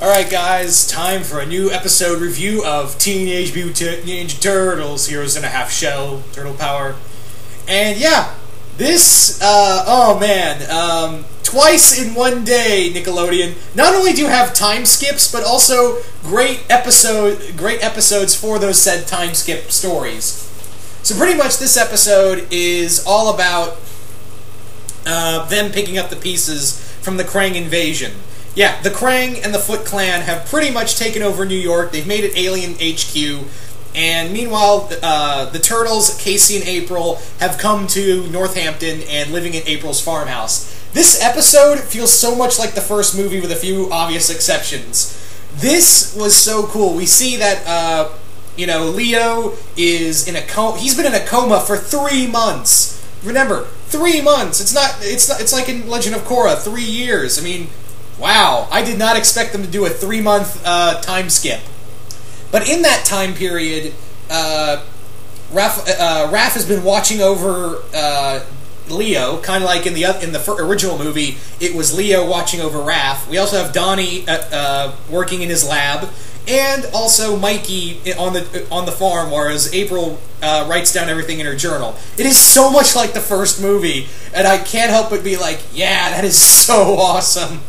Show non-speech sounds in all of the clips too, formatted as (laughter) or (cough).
Alright, guys, time for a new episode review of Teenage Mutant Ninja Turtles Heroes in a Half Shell, Turtle Power. And yeah, this, uh, oh man, um, twice in one day, Nickelodeon. Not only do you have time skips, but also great episode, great episodes for those said time skip stories. So pretty much this episode is all about uh, them picking up the pieces from the Krang invasion. Yeah, the Krang and the Foot Clan have pretty much taken over New York. They've made it Alien HQ. And meanwhile, uh, the Turtles, Casey and April, have come to Northampton and living in April's farmhouse. This episode feels so much like the first movie with a few obvious exceptions. This was so cool. We see that, uh, you know, Leo is in a coma. He's been in a coma for three months. Remember, three months. It's not. It's not. It's like in Legend of Korra, three years. I mean, wow. I did not expect them to do a three month uh, time skip. But in that time period, uh, Raph, uh, has been watching over uh, Leo, kind of like in the in the original movie, it was Leo watching over Raph. We also have Donnie uh, uh, working in his lab, and also Mikey on the on the farm, whereas April uh, writes down everything in her journal. It is so much like the first movie, and I can't help but be like, yeah, that is so (laughs) awesome.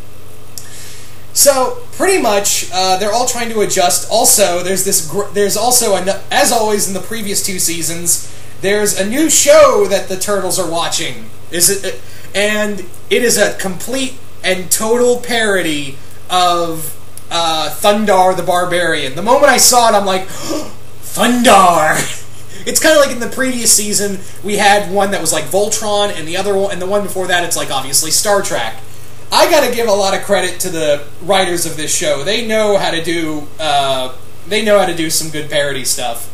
So pretty much, uh, they're all trying to adjust. Also, there's this. there's also, as always in the previous two seasons, there's a new show that the turtles are watching. Is it? And it is a complete and total parody of uh, Thundarr the Barbarian. The moment I saw it, I'm like, (gasps) Thundarr. (laughs) it's kind of like in the previous season we had one that was like Voltron, and the other one, and the one before that, it's like obviously Star Trek. I got to give a lot of credit to the writers of this show. They know how to do. Uh, they know how to do some good parody stuff.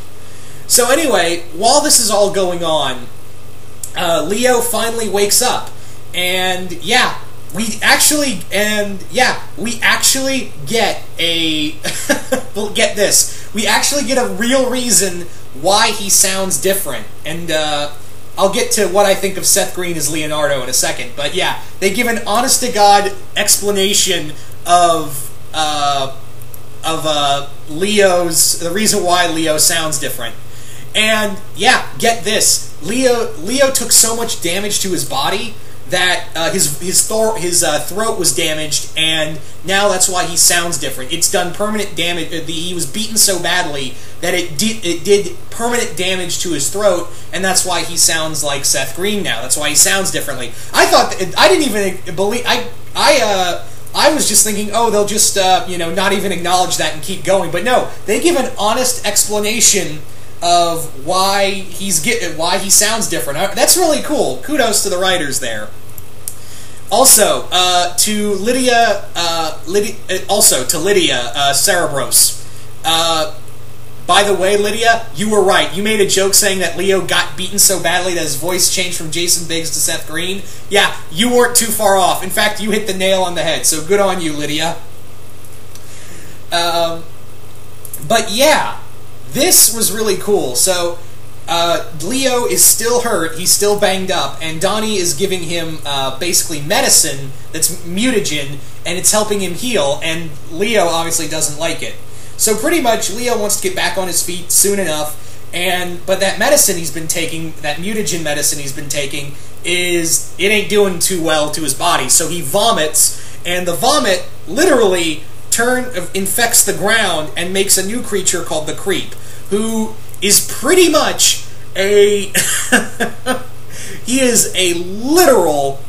So anyway, while this is all going on, uh, Leo finally wakes up, and yeah, we actually and yeah, we actually get a (laughs) get this. We actually get a real reason why he sounds different, and uh, I'll get to what I think of Seth Green as Leonardo in a second, but yeah, they give an honest to god explanation of uh, of uh, Leo's the reason why Leo sounds different. And yeah, get this, Leo Leo took so much damage to his body that uh, his his, thor- his uh, throat was damaged, and now that's why he sounds different. It's done permanent damage. Uh, he was beaten so badly that it did it did permanent damage to his throat, and that's why he sounds like Seth Green now. That's why he sounds differently. I thought that, I didn't even believe I I uh. I was just thinking, oh, they'll just, uh, you know, not even acknowledge that and keep going. But no, they give an honest explanation of why he's get why he sounds different. Uh, that's really cool. Kudos to the writers there. Also, uh, to Lydia, uh, Lydia, uh, also to Lydia uh, Cerebros. By the way, Lydia, you were right. You made a joke saying that Leo got beaten so badly that his voice changed from Jason Biggs to Seth Green. Yeah, you weren't too far off. In fact, you hit the nail on the head. So good on you, Lydia. Um, but yeah, this was really cool. So uh, Leo is still hurt. He's still banged up, and Donnie is giving him uh, basically medicine that's mutagen, and it's helping him heal. And Leo obviously doesn't like it. So pretty much, Leo wants to get back on his feet soon enough. And but that medicine he's been taking, that mutagen medicine he's been taking, is it ain't doing too well to his body. So he vomits, and the vomit literally turn infects the ground and makes a new creature called the Creep, who is pretty much a (laughs) he is a literal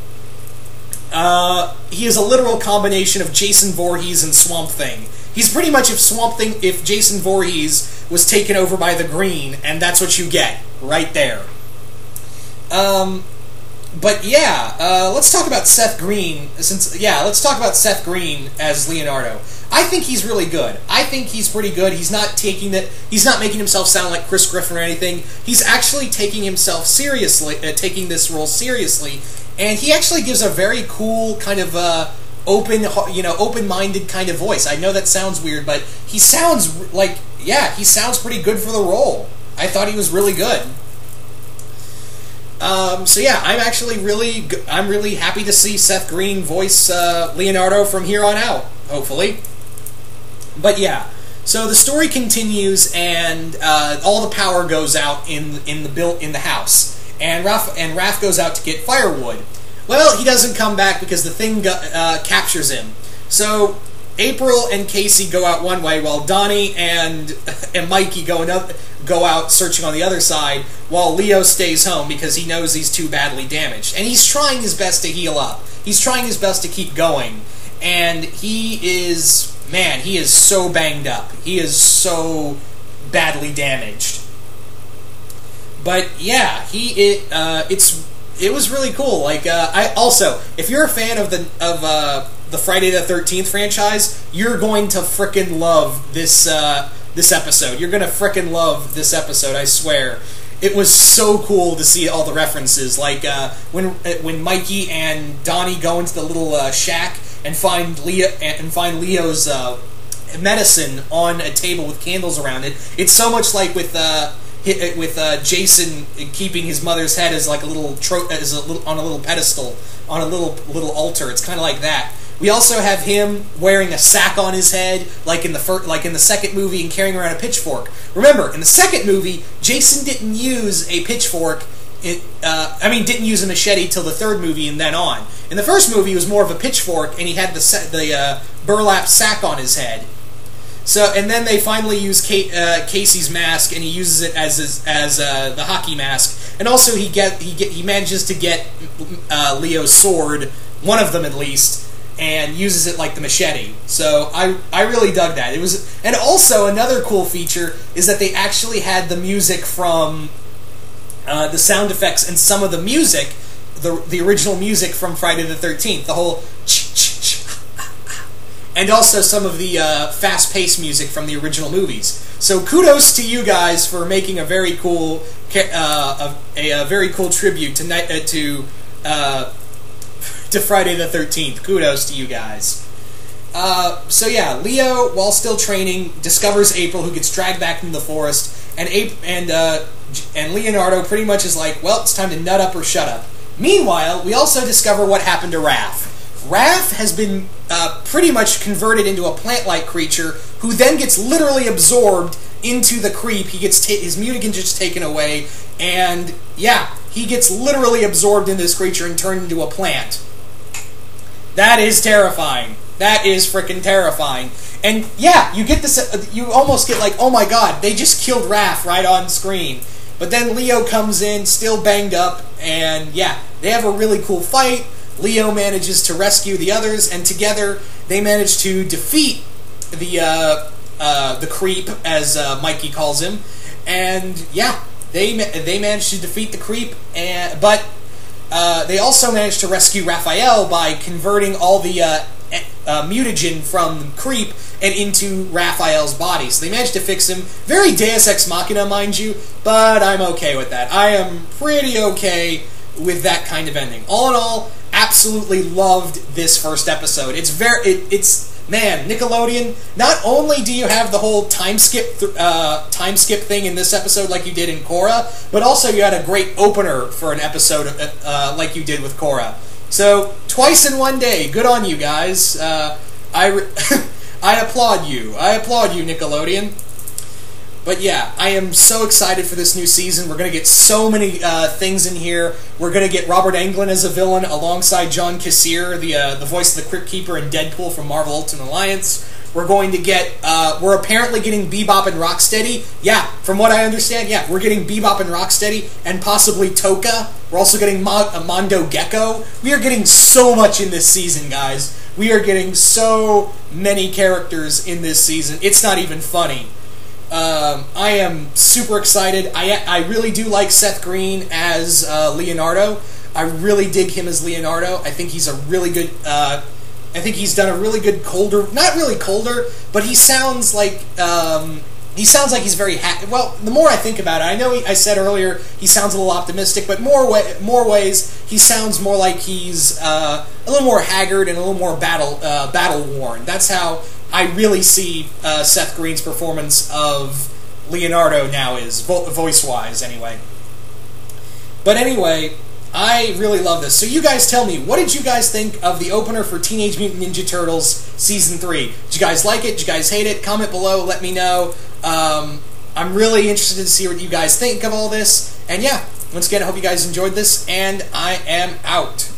uh, he is a literal combination of Jason Voorhees and Swamp Thing. He's pretty much if Swamp Thing if Jason Voorhees was taken over by the Green, and that's what you get right there. Um, but yeah, uh, let's talk about Seth Green. Since yeah, let's talk about Seth Green as Leonardo. I think he's really good. I think he's pretty good. He's not taking that. He's not making himself sound like Chris Griffin or anything. He's actually taking himself seriously, uh, taking this role seriously, and he actually gives a very cool kind of uh, open, you know, open-minded kind of voice. I know that sounds weird, but he sounds like yeah, he sounds pretty good for the role. I thought he was really good. Um, so yeah, I'm actually really I'm really happy to see Seth Green voice uh, Leonardo from here on out. Hopefully. But yeah, so the story continues, and uh, all the power goes out in in the built in the house, and Raph and Raph goes out to get firewood. Well, he doesn't come back because the thing uh, captures him. So April and Casey go out one way, while Donnie and (laughs) and Mikey go another, go out searching on the other side, while Leo stays home because he knows he's too badly damaged, and he's trying his best to heal up. He's trying his best to keep going, and he is man, he is so banged up. He is so badly damaged. But yeah, he it uh, it's it was really cool. Like uh, I also, if you're a fan of the of uh, the Friday the Thirteenth franchise, you're going to fricking love this uh, this episode. You're gonna fricking love this episode. I swear. It was so cool to see all the references, like uh, when uh, when Mikey and Donnie go into the little uh, shack and find Leo and find Leo's medicine on a table with candles around it. It's so much like with with uh, Jason keeping his mother's head as like a little tro- as a little on a little pedestal on a little little altar. It's kind of like that. We also have him wearing a sack on his head, like in the fir- like in the second movie, and carrying around a pitchfork. Remember, in the second movie, Jason didn't use a pitchfork. It, uh, I mean, didn't use a machete till the third movie and then on. In the first movie, was more of a pitchfork, and he had the sa- the uh, burlap sack on his head. So, and then they finally use Kate, uh, Casey's mask, and he uses it as his, as uh, the hockey mask. And also, he get he get he manages to get uh, Leo's sword, one of them at least, and uses it like the machete. So I I really dug that. It was, and also another cool feature is that they actually had the music from uh, the sound effects and some of the music, the the original music from Friday the Thirteenth, the whole. And also some of the uh, fast-paced music from the original movies. So kudos to you guys for making a very cool, uh, a, a, very cool tribute to uh, to uh, (laughs) to Friday the 13th. Kudos to you guys. Uh, so yeah, Leo, while still training, discovers April, who gets dragged back into the forest, and April, and uh, and Leonardo pretty much is like, well, it's time to nut up or shut up. Meanwhile, we also discover what happened to Raph. Raph has been uh, pretty much converted into a plant-like creature, who then gets literally absorbed into the creep. He gets his mutagen just taken away, and yeah, he gets literally absorbed in this creature and turned into a plant. That is terrifying. That is freaking terrifying. And yeah, you get this. Uh, you almost get like, oh my god, they just killed Raph right on screen. But then Leo comes in, still banged up, and yeah, they have a really cool fight. Leo manages to rescue the others, and together they manage to defeat the uh, uh, the creep, as uh, Mikey calls him. And yeah, they they manage to defeat the creep, and but uh, they also managed to rescue Raphael by converting all the uh, uh, mutagen from Creep and into Raphael's body. So they managed to fix him. Very Deus Ex Machina, mind you, but I'm okay with that. I am pretty okay with that kind of ending. All in all, absolutely loved this first episode. It's very, it, it's man, Nickelodeon. Not only do you have the whole time skip uh, time skip thing in this episode, like you did in Korra, but also you had a great opener for an episode uh, uh like you did with Korra. So twice in one day. Good on you guys. Uh, I (laughs) I applaud you. I applaud you, Nickelodeon. But yeah, I am so excited for this new season. We're going to get so many uh, things in here. We're going to get Robert Englund as a villain alongside John Kassir, the uh, the voice of the Crypt Keeper in Deadpool from Marvel Ultimate Alliance. We're going to get, uh, we're apparently getting Bebop and Rocksteady. Yeah, from what I understand, yeah, we're getting Bebop and Rocksteady and possibly Tokka. We're also getting Mo- uh, Mondo Gecko. We are getting so much in this season, guys. We are getting so many characters in this season. It's not even funny. Um, I am super excited. I, I really do like Seth Green as uh, Leonardo. I really dig him as Leonardo. I think he's a really good. Uh, I think he's done a really good colder. Not really colder, but he sounds like um, he sounds like he's very ha- well. The more I think about it, I know he, I said earlier he sounds a little optimistic, but more way, more ways he sounds more like he's uh, a little more haggard and a little more battle uh, battle worn. That's how I really see uh, Seth Green's performance of Leonardo now is vo- voice wise anyway. But anyway, I really love this. So you guys tell me, what did you guys think of the opener for Teenage Mutant Ninja Turtles Season 3? Did you guys like it? Did you guys hate it? Comment below, let me know. Um, I'm really interested to see what you guys think of all this. And yeah, once again, I hope you guys enjoyed this, and I am out.